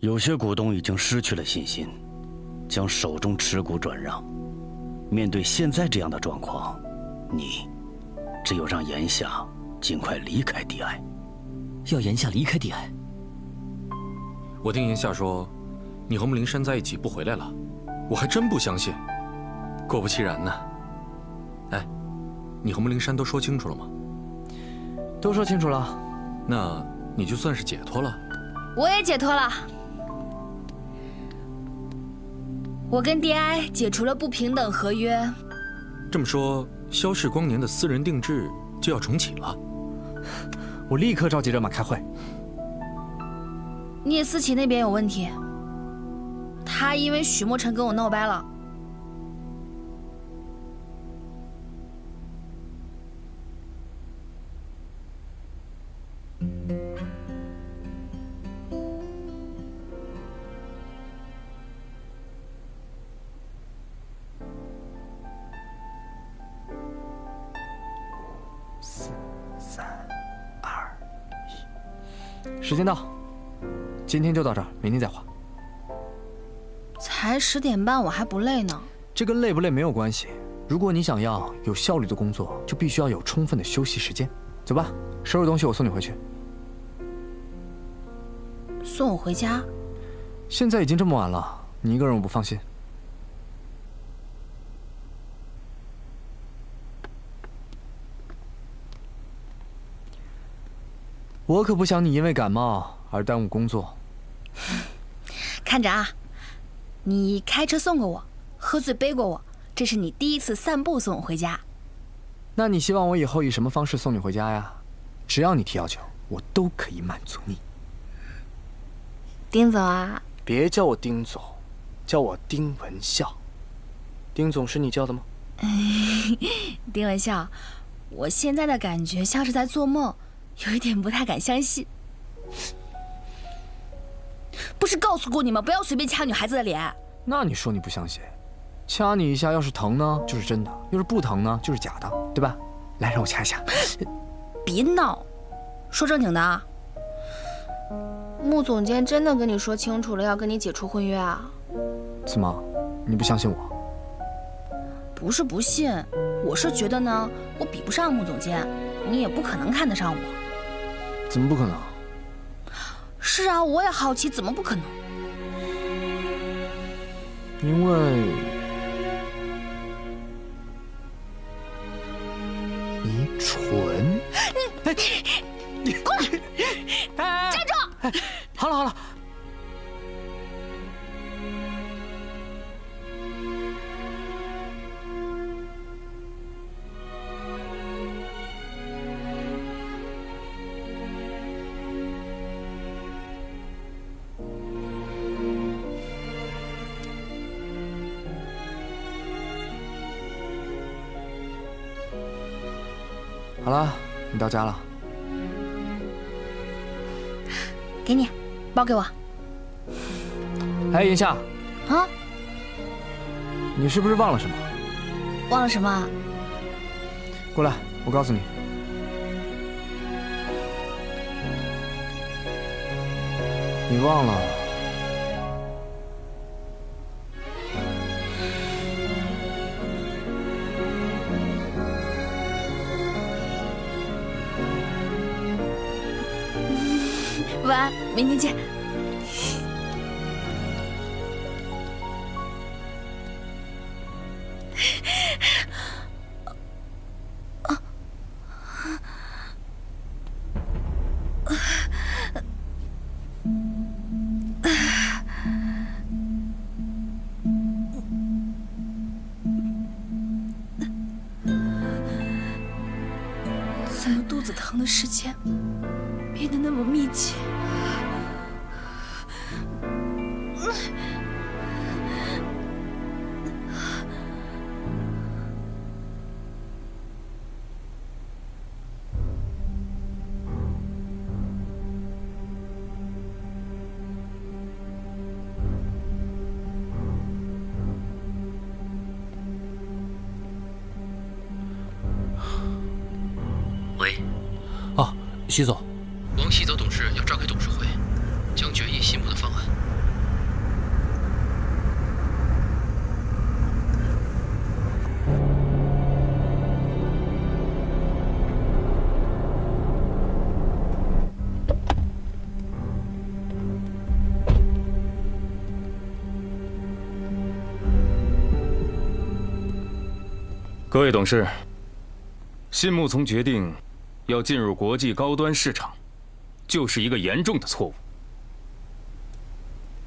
有些股东已经失去了信心，将手中持股转让。面对现在这样的状况，你只有让炎夏尽快离开 DI。要炎夏离开 DI？我听炎夏说，你和穆灵山在一起不回来了，我还真不相信。果不其然呢。哎，你和穆灵山都说清楚了吗？都说清楚了。那你就算是解脱了。我也解脱了。我跟 DI 解除了不平等合约。这么说，萧氏光年的私人定制就要重启了。我立刻召集人马开会。聂思琪那边有问题，他因为许墨尘跟我闹掰了。间到，今天就到这儿，明天再画。才十点半，我还不累呢。这跟累不累没有关系。如果你想要有效率的工作，就必须要有充分的休息时间。走吧，收拾东西，我送你回去。送我回家？现在已经这么晚了，你一个人我不放心。我可不想你因为感冒而耽误工作。看着啊，你开车送过我，喝醉背过我，这是你第一次散步送我回家。那你希望我以后以什么方式送你回家呀？只要你提要求，我都可以满足你。丁总啊，别叫我丁总，叫我丁文笑。丁总是你叫的吗？丁文笑，我现在的感觉像是在做梦。有一点不太敢相信，不是告诉过你吗？不要随便掐女孩子的脸。那你说你不相信？掐你一下，要是疼呢，就是真的；要是不疼呢，就是假的，对吧？来，让我掐一下。别闹，说正经的啊。穆总监真的跟你说清楚了，要跟你解除婚约啊？怎么，你不相信我？不是不信，我是觉得呢，我比不上穆总监，你也不可能看得上我。怎么不可能？是啊，我也好奇，怎么不可能？因为你蠢。你过来，站住！好了好了。你到家了。给你，包给我。哎，言夏。啊？你是不是忘了什么？忘了什么？过来，我告诉你。你忘了。晚安，明天见。各位董事，信木从决定要进入国际高端市场，就是一个严重的错误。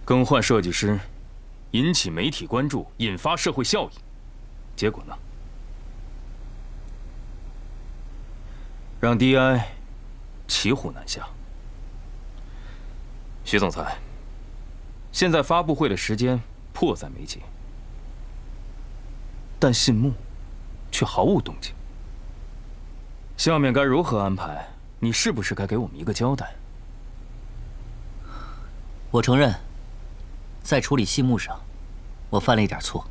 更换设计师，引起媒体关注，引发社会效益，结果呢？让 DI 骑虎难下。徐总裁，现在发布会的时间迫在眉睫，但信木却毫无动静。下面该如何安排？你是不是该给我们一个交代？我承认，在处理信木上，我犯了一点错，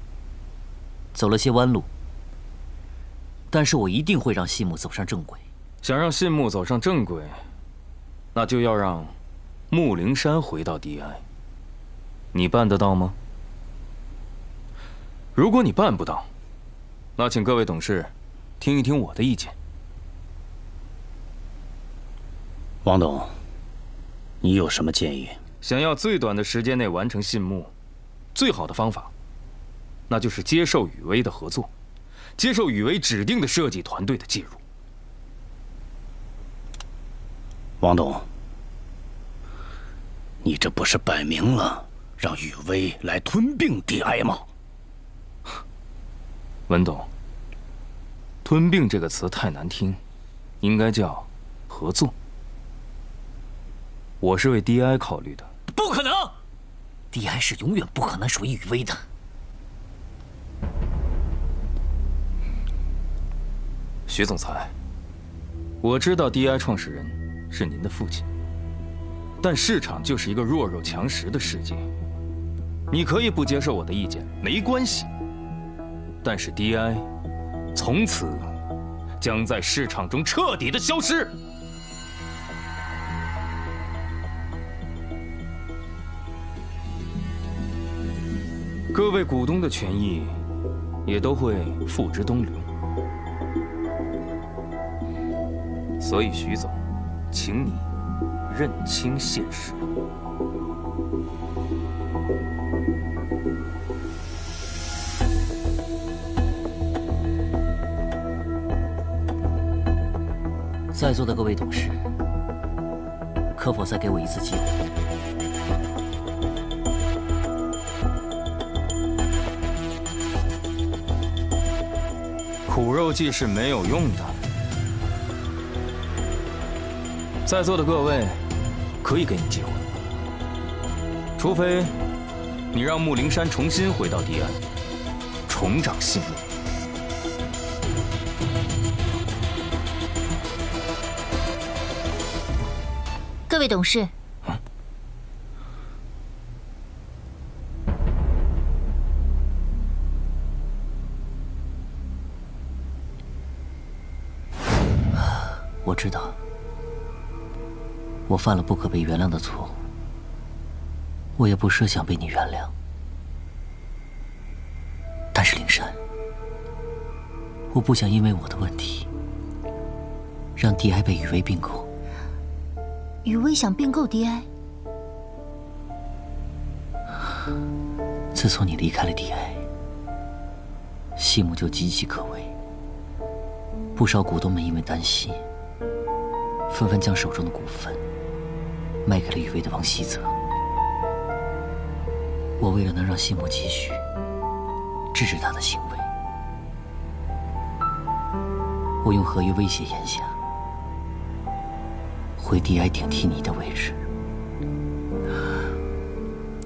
走了些弯路。但是我一定会让信木走上正轨。想让信木走上正轨，那就要让穆灵山回到 DI。你办得到吗？如果你办不到，那请各位董事听一听我的意见。王董，你有什么建议？想要最短的时间内完成信木，最好的方法，那就是接受雨薇的合作，接受雨薇指定的设计团队的介入。王董，你这不是摆明了让雨薇来吞并 DI 吗？文董，吞并这个词太难听，应该叫合作。我是为 DI 考虑的。不可能，DI 是永远不可能属于雨薇的。徐总裁，我知道 DI 创始人。是您的父亲，但市场就是一个弱肉强食的世界。你可以不接受我的意见，没关系。但是 DI 从此将在市场中彻底的消失。各位股东的权益也都会付之东流。所以，徐总。请你认清现实。在座的各位董事，可否再给我一次机会？苦肉计是没有用的。在座的各位，可以给你机会，除非你让穆灵山重新回到迪安，重掌信木。位董事，我知道。我犯了不可被原谅的错误，我也不设想被你原谅。但是灵山，我不想因为我的问题，让 DI 被雨薇并购。雨薇想并购 DI？自从你离开了 DI，西木就岌岌可危。不少股东们因为担心，纷纷将手中的股份。卖给了雨薇的王希泽。我为了能让西木继续制止他的行为，我用合约威胁言夏回 DI 顶替你的位置。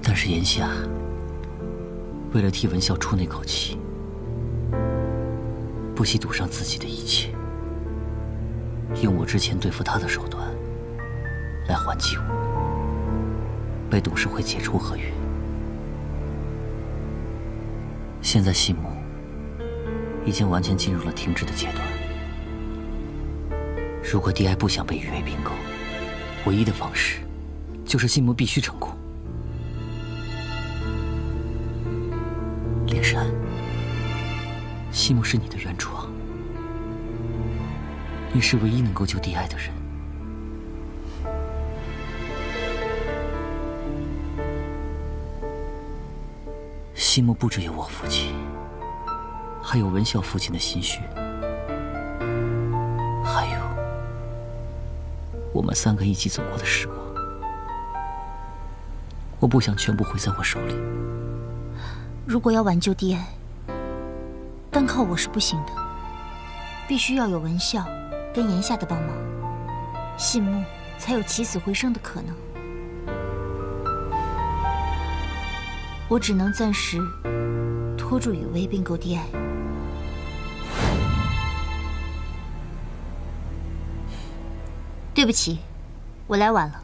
但是炎夏为了替文孝出那口气，不惜赌上自己的一切，用我之前对付他的手段。来还击我，被董事会解除合约。现在西木已经完全进入了停滞的阶段。如果 DI 不想被雨薇并购，唯一的方式就是西木必须成功。灵山，西木是你的原创，你是唯一能够救 DI 的人。西木不只有我父亲，还有文孝父亲的心血，我们三个一起走过的时光，我不想全部毁在我手里。如果要挽救帝爱，单靠我是不行的，必须要有文孝跟炎夏的帮忙，信木才有起死回生的可能。我只能暂时拖住雨薇并购帝爱。对不起，我来晚了。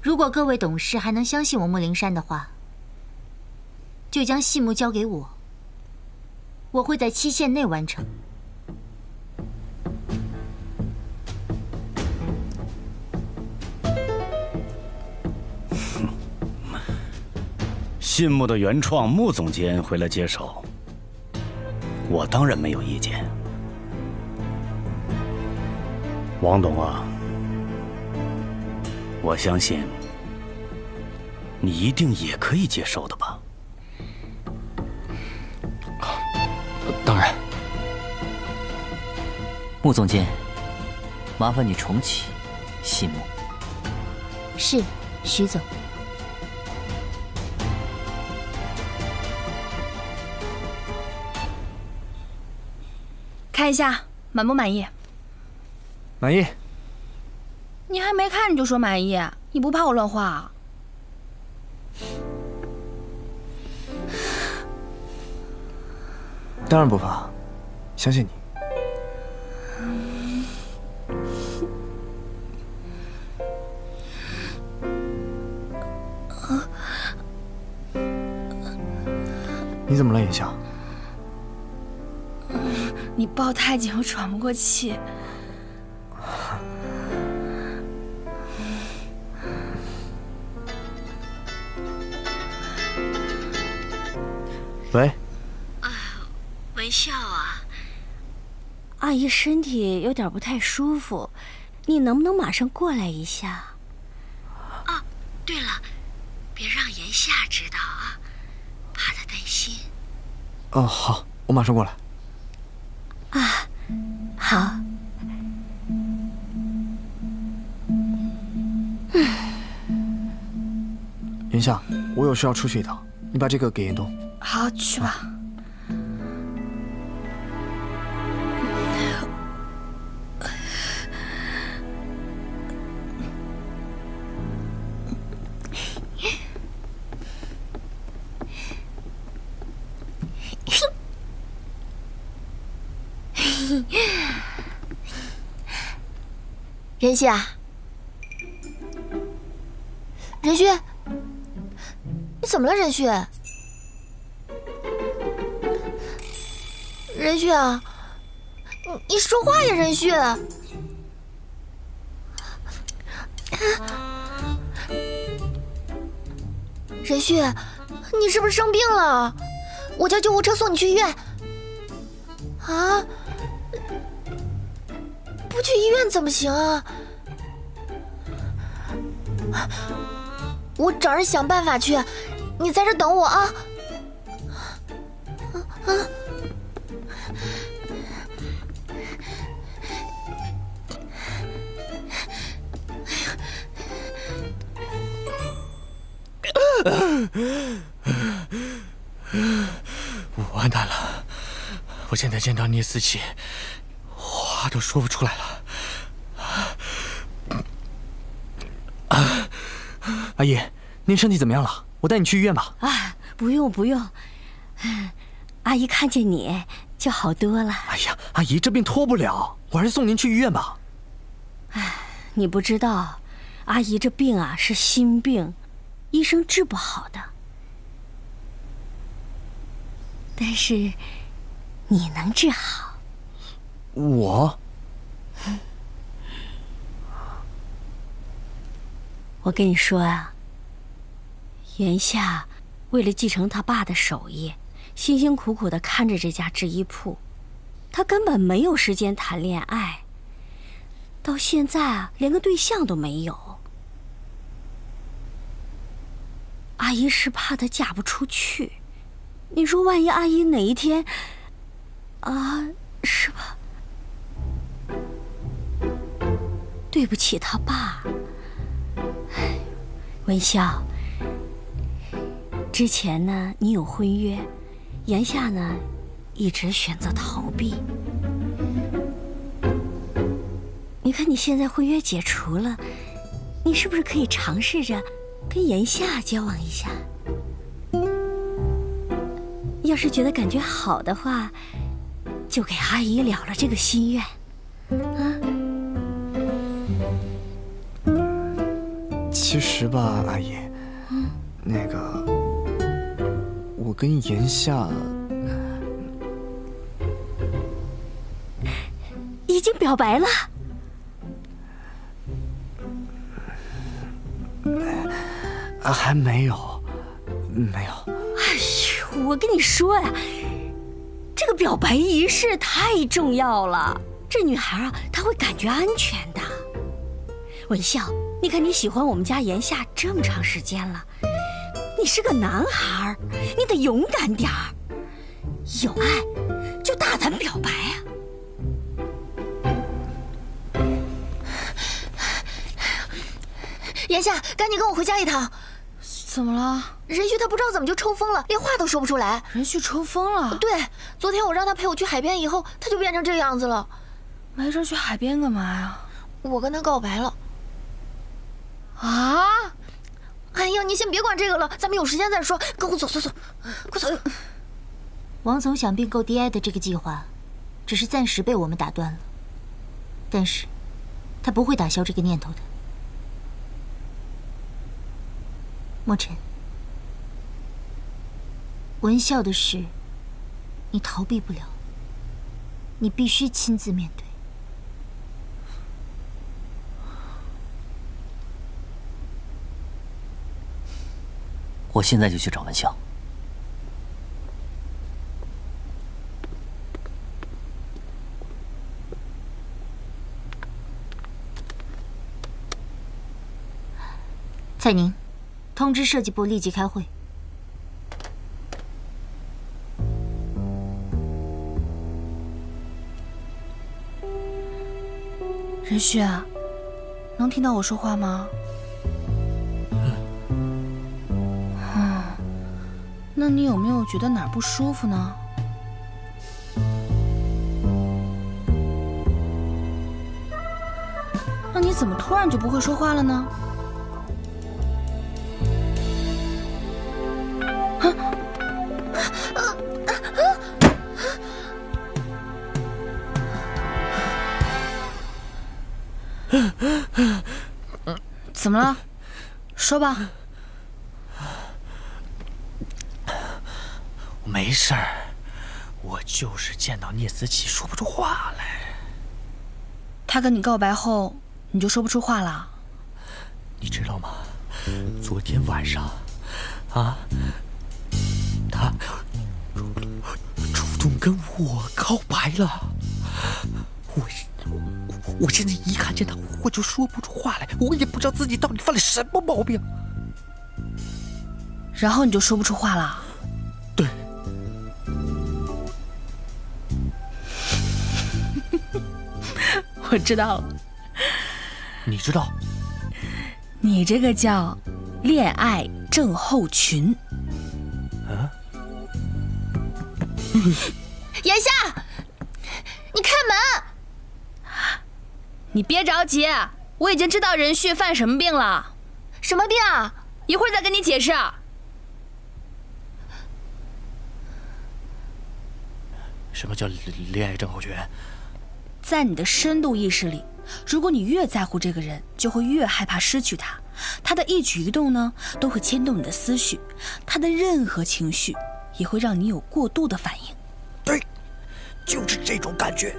如果各位董事还能相信我木灵山的话，就将细木交给我，我会在期限内完成。信木的原创穆总监回来接手，我当然没有意见。王董啊，我相信你一定也可以接受的吧？当然。穆总监，麻烦你重启信木。是，徐总。看一下满不满意？满意。你还没看你就说满意？你不怕我乱画啊？当然不怕，相信你。你怎么了，眼笑？你抱太紧，我喘不过气。喂。啊，文笑啊，阿姨身体有点不太舒服，你能不能马上过来一下？啊，对了，别让言夏知道啊，怕他担心。哦，好，我马上过来。夏，我有事要出去一趟，你把这个给严冬。好，去吧。任旭啊，么了，任旭？任旭啊，你你说话呀，任旭！任旭，你是不是生病了？我叫救护车送你去医院。啊？不去医院怎么行啊？我找人想办法去，你在这等我啊！啊！我完蛋了！我现在见到聂思琪，话都说不出来了。阿姨，您身体怎么样了？我带你去医院吧。啊，不用不用，阿姨看见你就好多了。哎呀，阿姨，这病拖不了，我还是送您去医院吧。哎，你不知道，阿姨这病啊是心病，医生治不好的。但是，你能治好。我。我跟你说啊，炎夏为了继承他爸的手艺，辛辛苦苦的看着这家制衣铺，他根本没有时间谈恋爱。到现在啊，连个对象都没有。阿姨是怕她嫁不出去。你说，万一阿姨哪一天，啊，是吧？对不起，他爸。文笑，之前呢，你有婚约，眼下呢，一直选择逃避。你看你现在婚约解除了，你是不是可以尝试着跟言夏交往一下？要是觉得感觉好的话，就给阿姨了了这个心愿，啊。其实吧，阿姨，跟炎夏已经表白了，啊，还没有，没有。哎呦，我跟你说呀，这个表白仪式太重要了。这女孩啊，她会感觉安全的。文笑，你看你喜欢我们家炎夏这么长时间了，你是个男孩，你得勇敢点儿。有爱就大胆表白啊！炎夏，赶紧跟我回家一趟。怎么了？任旭他不知道怎么就抽风了，连话都说不出来。任旭抽风了？对，昨天我让他陪我去海边以后，他就变成这样子了。没事去海边干嘛呀？我跟他告白了。啊！哎呀，你先别管这个了，咱们有时间再说。跟我走走走，快走！王总想并购 DI 的这个计划，只是暂时被我们打断了。但是，他不会打消这个念头的。莫尘，文笑的事，你逃避不了，你必须亲自面对。我现在就去找文香。蔡宁。通知设计部立即开会。任旭，能听到我说话吗？那你有没有觉得哪儿不舒服呢？那你怎么突然就不会说话了呢？怎么了？说吧。事儿，我就是见到聂思琪说不出话来。他跟你告白后，你就说不出话了？你知道吗？昨天晚上，啊，他主动跟我告白了。我。我现在一看见他，我就说不出话来，我也不知道自己到底犯了什么毛病。然后你就说不出话了。我知道了。你知道？你这个叫恋爱症候群。啊？眼下，你开门。你别着急，我已经知道任旭犯什么病了。什么病啊？一会儿再跟你解释。什么叫恋爱症候群？在你的深度意识里，如果你越在乎这个人，就会越害怕失去他。他的一举一动呢，都会牵动你的思绪。他的任何情绪，也会让你有过度的反应。对，就是这种感觉。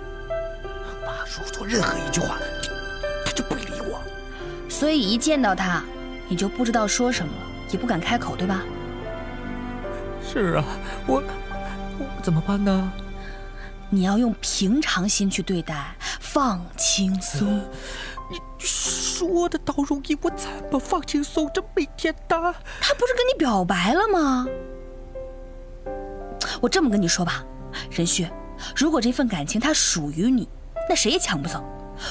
说错任何一句话，他就不理我。所以一见到他，你就不知道说什么了，也不敢开口，对吧？是啊，我我怎么办呢？你要用平常心去对待，放轻松。你说。的倒容易，我怎么放轻松这每天的？他不是跟你表白了吗？我这么跟你说吧，任旭，如果这份感情它属于你，那谁也抢不走；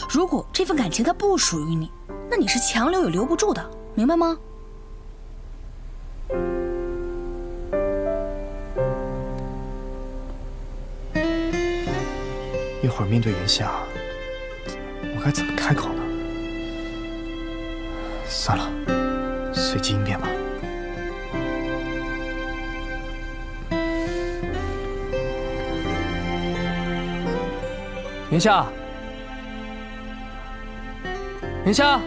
如果这份感情它不属于你，那你是强留也留不住的，明白吗？一会儿面对炎夏，我该怎么开口呢？算了，随机应变吧。炎夏，炎夏。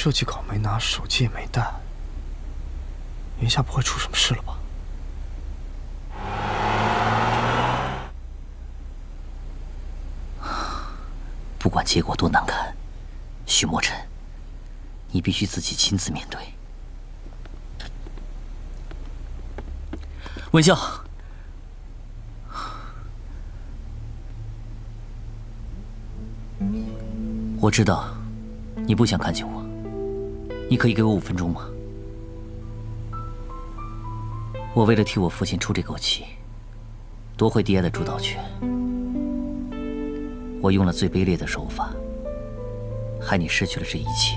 设计稿没拿，手机也没带，炎夏不会出什么事了吧？不管结果多难看，许墨尘，你必须自己亲自面对。文秀，我知道你不想看见我，你可以给我五分钟吗？我为了替我父亲出这口气，夺回 DI 的主导权。我用了最卑劣的手法，害你失去了这一切，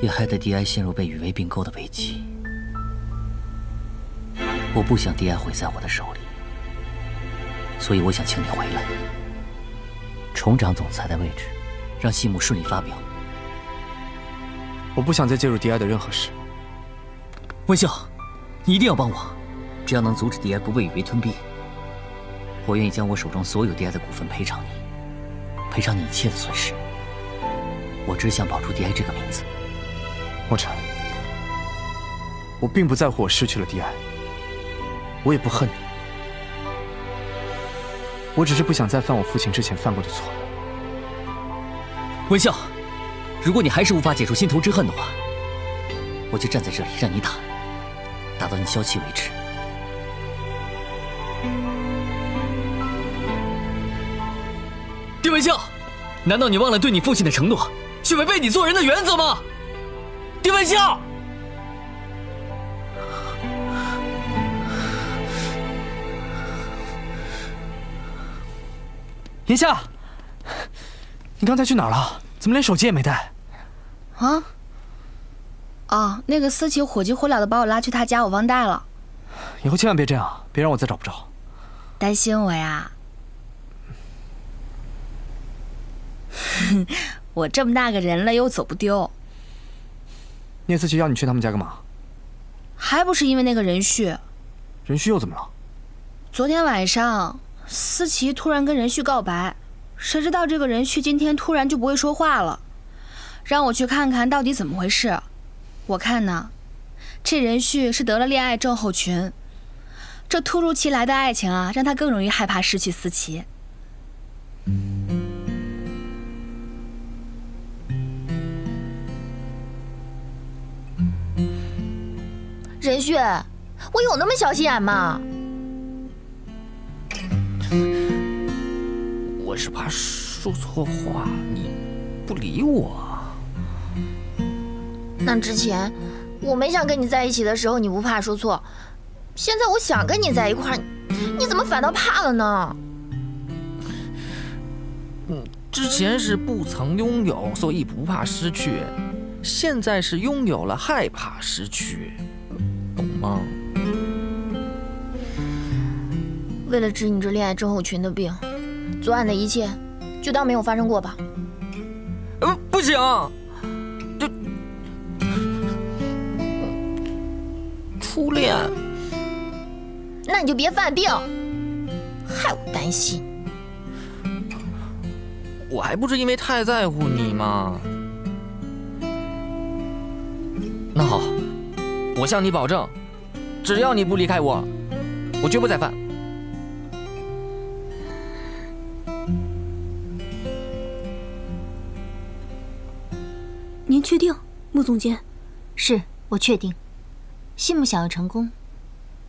也害得 DI 陷入被雨薇并购的危机。我不想 DI 毁在我的手里，所以我想请你回来，重掌总裁的位置，让细木顺利发表。我不想再介入 DI 的任何事。温笑，你一定要帮我，只要能阻止 DI 不被雨薇吞并。我愿意将我手中所有 DI 的股份赔偿你，赔偿你一切的损失。我只想保住 DI 这个名字。莫尘，我并不在乎我失去了 DI，我也不恨你，我只是不想再犯我父亲之前犯过的错。温笑，如果你还是无法解除心头之恨的话，我就站在这里让你打，打到你消气为止。丁文笑，难道你忘了对你父亲的承诺，去违背你做人的原则吗？丁文笑，炎夏，你刚才去哪儿了？怎么连手机也没带？啊？哦，那个思琪火急火燎的把我拉去他家，我忘带了。以后千万别这样，别让我再找不着。担心我呀？我这么大个人了，又走不丢。聂思琪要你去他们家干嘛？还不是因为那个任旭。任旭又怎么了？昨天晚上，思琪突然跟任旭告白，谁知道这个任旭今天突然就不会说话了，让我去看看到底怎么回事。我看呢，这任旭是得了恋爱症候群，这突如其来的爱情啊，让他更容易害怕失去思琪。任旭，我有那么小心眼吗？我是怕说错话，你不理我。那之前我没想跟你在一起的时候，你不怕说错，现在我想跟你在一块儿，你怎么反倒怕了呢？嗯，之前是不曾拥有，所以不怕失去；现在是拥有了，害怕失去。懂吗？为了治你这恋爱症候群的病，昨晚的一切就当没有发生过吧。呃，不行，这初恋，那你就别犯病，害我担心。我还不是因为太在乎你吗？那好。我向你保证，只要你不离开我，我绝不再犯。您确定，穆总监？是我确定。信木想要成功，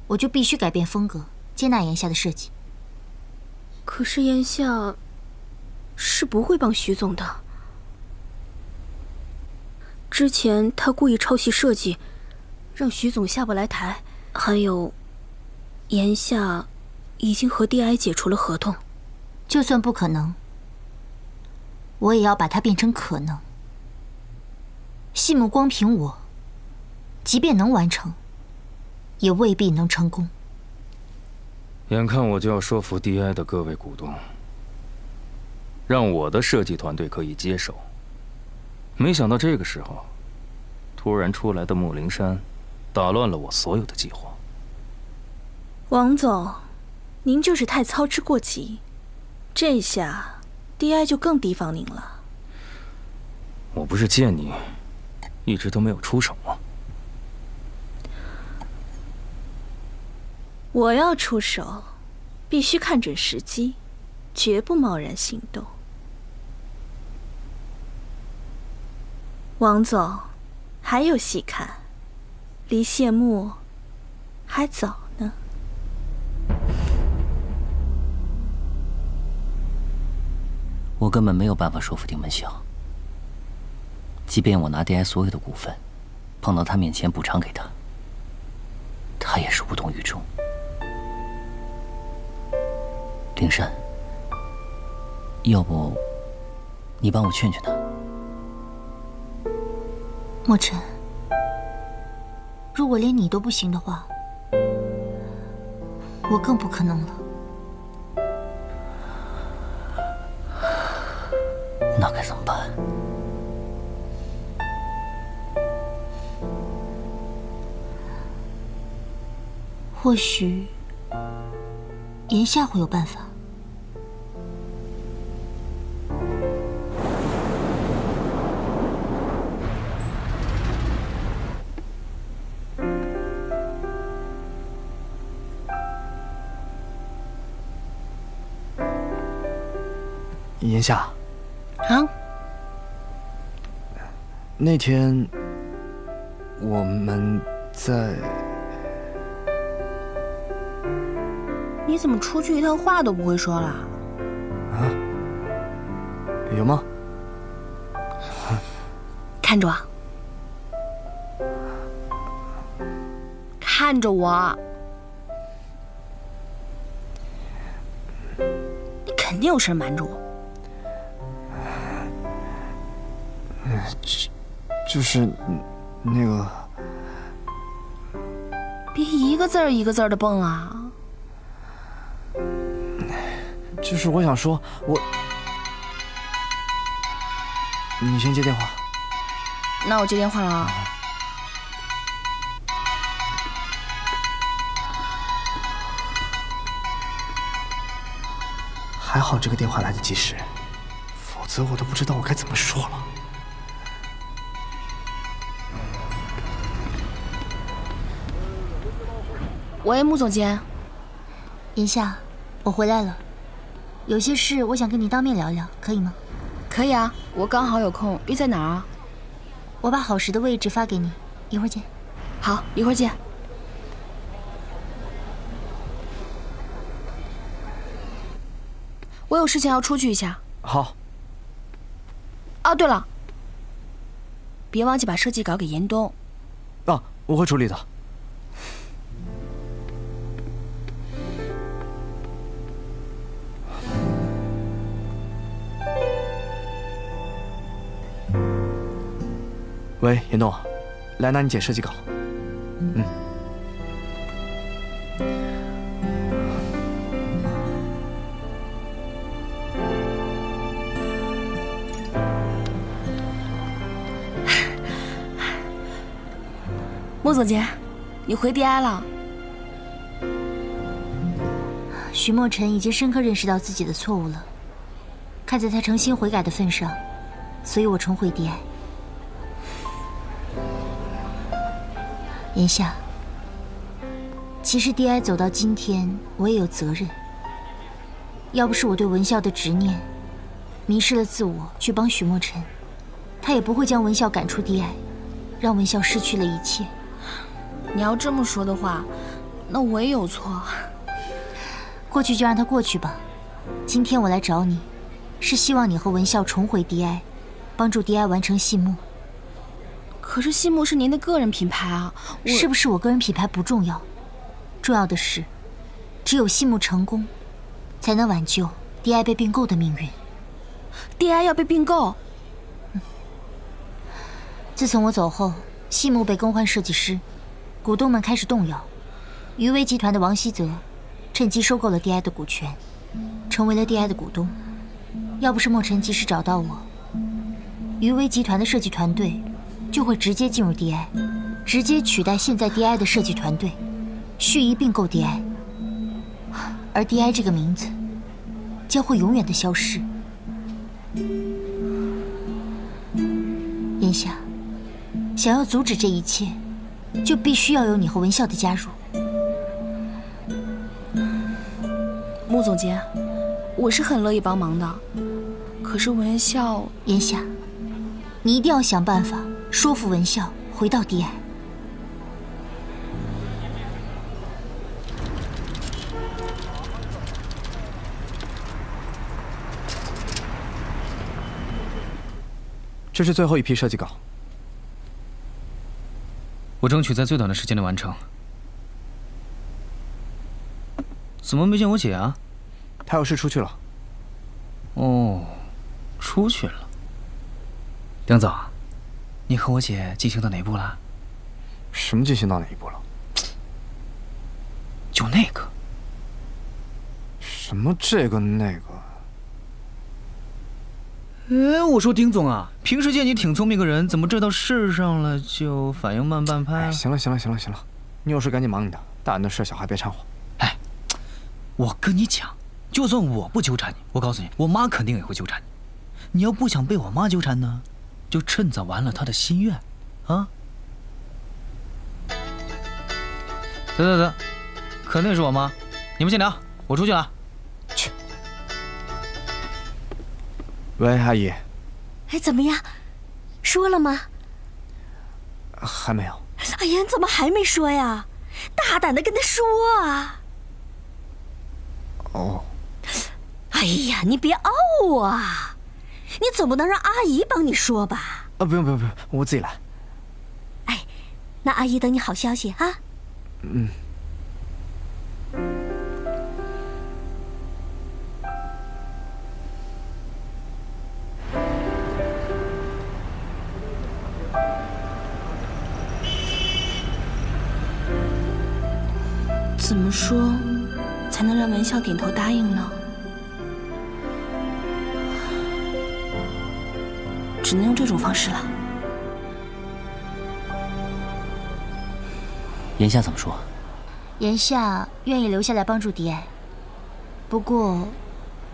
我就必须改变风格，接纳炎夏的设计。可是炎夏是不会帮徐总的。之前他故意抄袭设计，让徐总下不来台。还有，炎夏已经和 DI 解除了合同。就算不可能，我也要把它变成可能。细木光凭我，即便能完成，也未必能成功。眼看我就要说服 DI 的各位股东，让我的设计团队可以接手，没想到这个时候，突然出来的穆灵山，打乱了我所有的计划。王总，您就是太操之过急，这下 DI 就更提防您了。我不是见你。一直都没有出手吗？我要出手，必须看准时机，绝不贸然行动。王总，还有戏看，离谢幕还早呢。我根本没有办法说服丁文晓。即便我拿 DI 所有的股份，碰到他面前补偿给他，他也是无动于衷。灵山，要不你帮我劝劝他？墨尘，如果连你都不行的话，我更不可能了。那该怎么办？或许，炎夏会有办法。炎夏，啊？那天我们在。你怎么出去一趟话都不会说了？啊？有吗？看着我，看着我，你肯定有事瞒着我。就就是那个，别一个字儿一个字儿的蹦啊！就是我想说，我，你先接电话。那我接电话了啊。还好这个电话来得及时，否则我都不知道我该怎么说了。喂，穆总监。言夏，我回来了。有些事我想跟你当面聊聊，可以吗？可以啊，我刚好有空。约在哪儿啊？我把好时的位置发给你，一会儿见。好，一会儿见。我有事情要出去一下。好。哦，对了，别忘记把设计稿给严冬。啊，我会处理的。喂，严冬，来拿你姐设计稿。嗯。穆总监，你回 DI 了。徐墨尘已经深刻认识到自己的错误了，看在他诚心悔改的份上，所以我重回 DI。言下，其实 DI 走到今天，我也有责任。要不是我对文笑的执念，迷失了自我去帮许墨尘，他也不会将文笑赶出 DI，让文笑失去了一切。你要这么说的话，那我也有错。过去就让它过去吧。今天我来找你，是希望你和文笑重回 DI，帮助 DI 完成细木。可是西木是您的个人品牌啊，是不是我个人品牌不重要，重要的是，只有西木成功，才能挽救 DI 被并购的命运。DI 要被并购？自从我走后，西木被更换设计师，股东们开始动摇。余威集团的王希泽趁机收购了 DI 的股权，成为了 DI 的股东。要不是莫尘及时找到我，余威集团的设计团队就会直接进入 DI，直接取代现在 DI 的设计团队，蓄意并购 DI，而 DI 这个名字将会永远的消失。眼下。想要阻止这一切，就必须要有你和文孝的加入。穆总监，我是很乐意帮忙的，可是文孝，言夏，你一定要想办法说服文孝回到 DI。这是最后一批设计稿。我争取在最短的时间内完成。怎么没见我姐啊？她有事出去了。哦，出去了。梁总，你和我姐进行到哪一步了？什么进行到哪一步了？就那个。什么这个那个？哎，我说丁总啊，平时见你挺聪明个人，怎么这到事上了就反应慢半拍？行了行了行了行了，你有事赶紧忙你的，大人的事小孩别掺和。哎，我跟你讲，就算我不纠缠你，我告诉你，我妈肯定也会纠缠你。你要不想被我妈纠缠呢，就趁早完了他的心愿，啊？得得得，肯定是我妈，你们先聊，我出去了。去喂，阿姨。哎，怎么样？说了吗？还没有。哎呀，怎么还没说呀？大胆的跟他说啊！哦。哎呀，你别傲啊！你总不能让阿姨帮你说吧？啊，不用不用不用，我自己来。哎，那阿姨等你好消息啊。嗯。怎么说才能让文笑点头答应呢？只能用这种方式了。言夏怎么说？言夏愿意留下来帮助迪埃，不过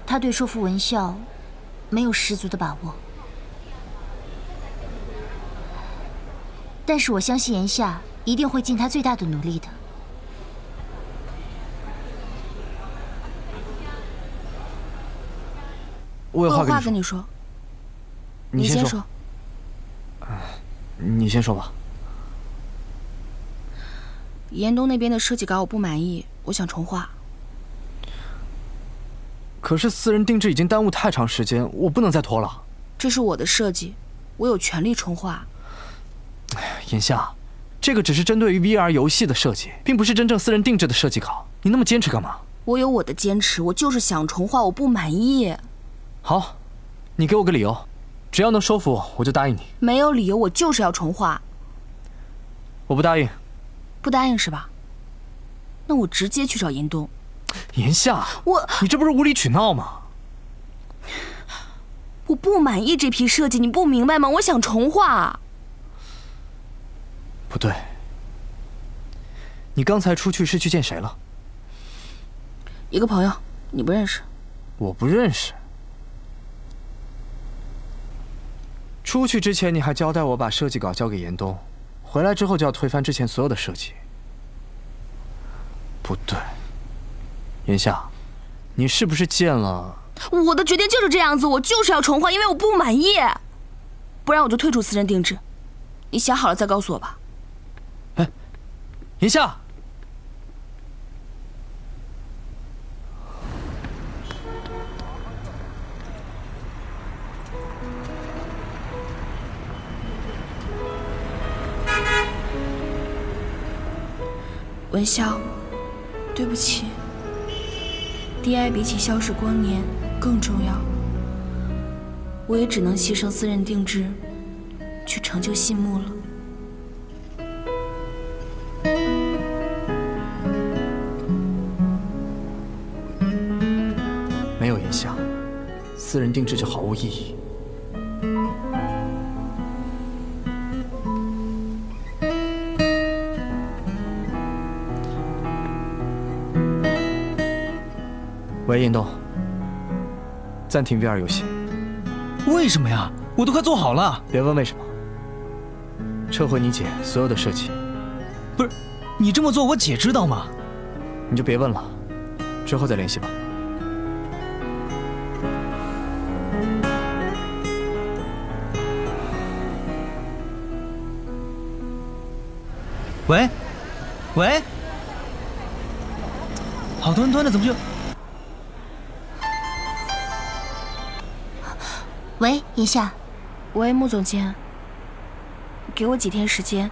他对说服文孝没有十足的把握。但是我相信言夏一定会尽他最大的努力的。我有话跟你说。你先说。你先说吧。严冬那边的设计稿我不满意，我想重画。可是私人定制已经耽误太长时间，我不能再拖了。这是我的设计，我有权利重画。哎呀，眼夏，这个只是针对于 VR 游戏的设计，并不是真正私人定制的设计稿。你那么坚持干嘛？我有我的坚持，我就是想重画，我不满意。好，你给我个理由，只要能说服我，我就答应你。没有理由，我就是要重画。我不答应。不答应是吧？那我直接去找严冬。严夏，我你这不是无理取闹吗？我不满意这批设计，你不明白吗？我想重画。不对，你刚才出去是去见谁了？一个朋友，你不认识。我不认识。出去之前你还交代我把设计稿交给严冬，回来之后就要推翻之前所有的设计。不对，严夏，你是不是见了？我的决定就是这样子，我就是要重画，因为我不满意。不然我就退出私人定制。你想好了再告诉我吧。哎言夏，文潇，对不起。DI 比起消逝光年更重要，我也只能牺牲私人定制，去成就信木了。没有言夏，私人定制就毫无意义。喂，严东，暂停 VR 游戏。为什么呀？我都快做好了。别问为什么。撤回你姐所有的设计。不是，你这么做，我姐知道吗？你就别问了，之后再联系吧。喂，喂，好端端的怎么就？喂，言夏。喂，穆总监。给我几天时间，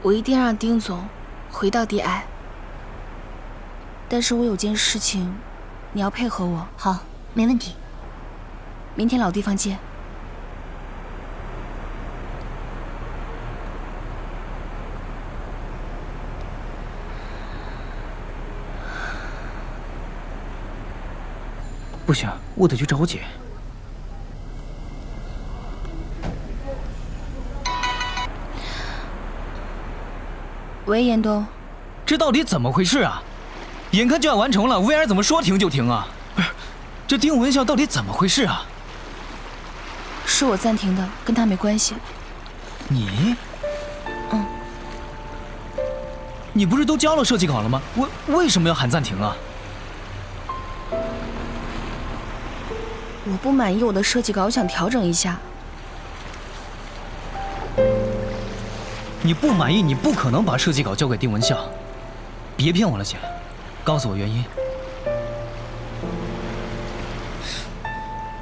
我一定让丁总回到 DI。但是我有件事情，你要配合我。好，没问题。明天老地方见。不行，我得去找我姐。喂，严冬，这到底怎么回事啊？眼看就要完成了，VR 怎么说停就停啊？不是，这丁文笑到底怎么回事啊？是我暂停的，跟他没关系。你？嗯。你不是都交了设计稿了吗？为为什么要喊暂停啊？我不满意我的设计稿，我想调整一下。你不满意，你不可能把设计稿交给丁文笑。别骗我了，姐，告诉我原因。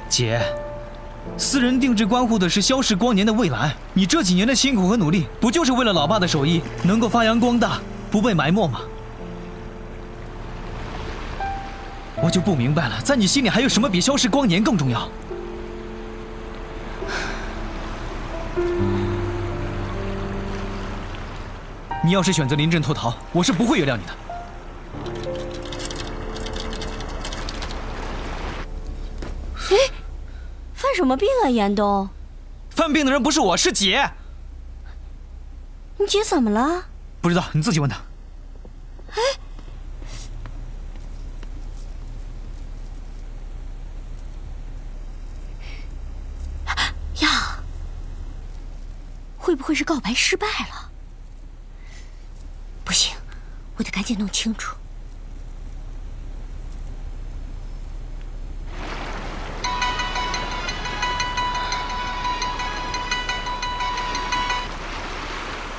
姐，私人定制关乎的是消逝光年的未来。你这几年的辛苦和努力，不就是为了老爸的手艺能够发扬光大，不被埋没吗？我就不明白了，在你心里还有什么比消逝光年更重要？你要是选择临阵脱逃，我是不会原谅你的。哎，犯什么病啊，严冬？犯病的人不是我，是姐。你姐怎么了？不知道，你自己问她。哎，呀，会不会是告白失败了？我得赶紧弄清楚。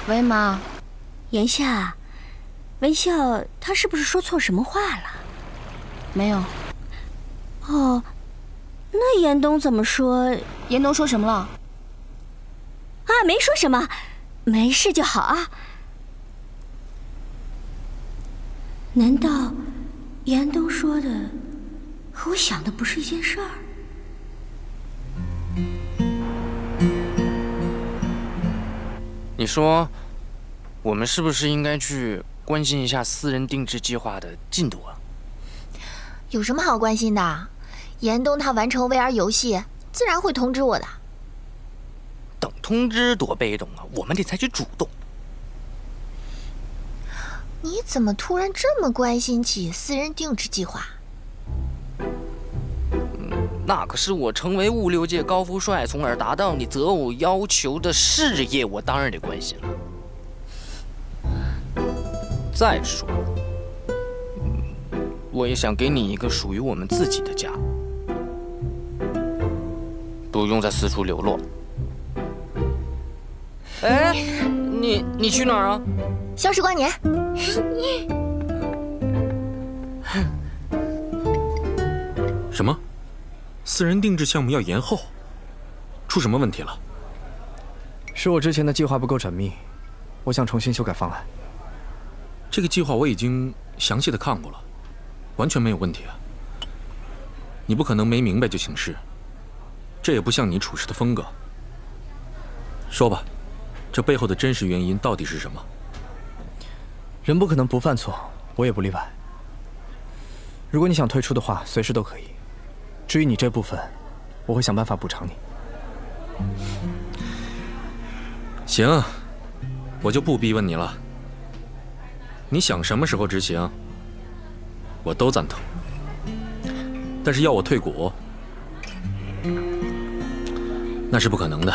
喂，妈，言夏，文笑他是不是说错什么话了？没有。哦，那严冬怎么说？严冬说什么了？啊，没说什么，没事就好啊。难道严冬说的和我想的不是一件事儿？你说，我们是不是应该去关心一下私人定制计划的进度啊？有什么好关心的？严冬他完成 VR 游戏，自然会通知我的。等通知多被动啊！我们得采取主动。你怎么突然这么关心起私人定制计划？那可是我成为物流界高富帅，从而达到你择偶要求的事业，我当然得关心了。再说，我也想给你一个属于我们自己的家，不用再四处流落，哎，你你去哪儿啊？消失光年。什么？私人定制项目要延后？出什么问题了？是我之前的计划不够缜密，我想重新修改方案。这个计划我已经详细的看过了，完全没有问题啊。你不可能没明白就行事，这也不像你处事的风格。说吧，这背后的真实原因到底是什么？人不可能不犯错，我也不例外。如果你想退出的话，随时都可以。至于你这部分，我会想办法补偿你。行，我就不逼问你了。你想什么时候执行，我都赞同。但是要我退股，那是不可能的。